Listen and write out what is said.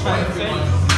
trying to say?